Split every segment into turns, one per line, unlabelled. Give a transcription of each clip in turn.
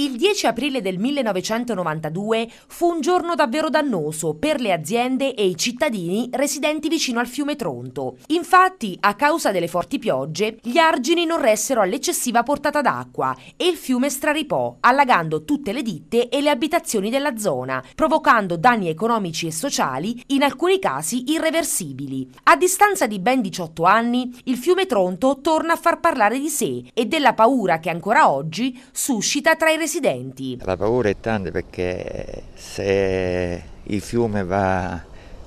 Il 10 aprile del 1992 fu un giorno davvero dannoso per le aziende e i cittadini residenti vicino al fiume Tronto. Infatti, a causa delle forti piogge, gli argini non ressero all'eccessiva portata d'acqua e il fiume straripò, allagando tutte le ditte e le abitazioni della zona, provocando danni economici e sociali, in alcuni casi irreversibili. A distanza di ben 18 anni, il fiume Tronto torna a far parlare di sé e della paura che ancora oggi suscita tra i residenti residenti.
La paura è tanta perché se il fiume va,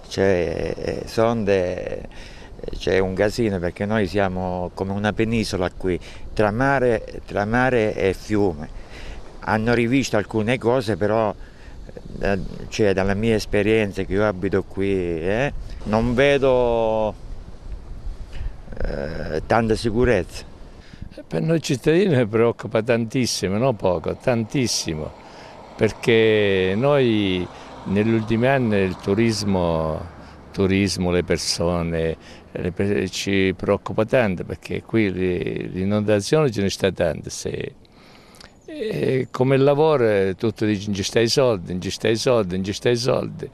c'è sonde, c'è un casino perché noi siamo come una penisola qui, tra mare, tra mare e fiume. Hanno rivisto alcune cose però cioè, dalla mia esperienza che io abito qui eh, non vedo eh, tanta sicurezza.
Per noi cittadini preoccupa tantissimo, non poco, tantissimo, perché noi negli ultimi anni il turismo, turismo le persone, le, ci preoccupa tanto perché qui l'inondazione ce ne sta tante. Se, e come lavoro tutto dice non ci stai soldi, non ci stai soldi, non ci stai soldi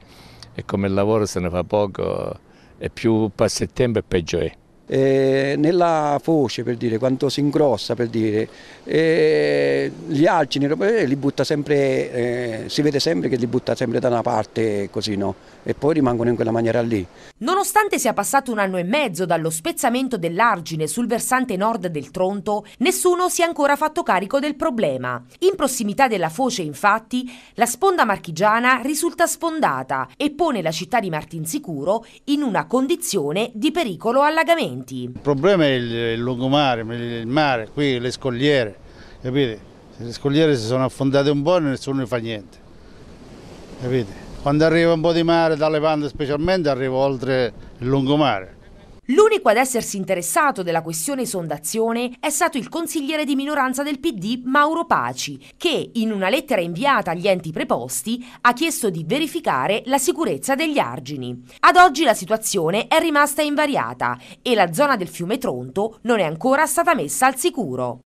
e come lavoro se ne fa poco e più passa il tempo e peggio è
eh, nella foce per dire quanto si ingrossa per dire. Eh, gli alcini eh, li butta sempre eh, si vede sempre che li butta sempre da una parte così no e poi rimangono in quella maniera lì
nonostante sia passato un anno e mezzo dallo spezzamento dell'argine sul versante nord del Tronto nessuno si è ancora fatto carico del problema in prossimità della foce infatti la sponda marchigiana risulta sfondata e pone la città di Martinsicuro in una condizione di pericolo allagamento
momenti. Il problema è il, il lungomare, il mare, qui le scogliere, capite? Le scogliere si sono affondate un po' e nessuno ne fa niente, capite? Quando arriva un po' di mare, dalle pande specialmente, arriva oltre il lungomare.
L'unico ad essersi interessato della questione esondazione è stato il consigliere di minoranza del PD Mauro Paci, che in una lettera inviata agli enti preposti ha chiesto di verificare la sicurezza degli argini. Ad oggi la situazione è rimasta invariata e la zona del fiume Tronto non è ancora stata messa al sicuro.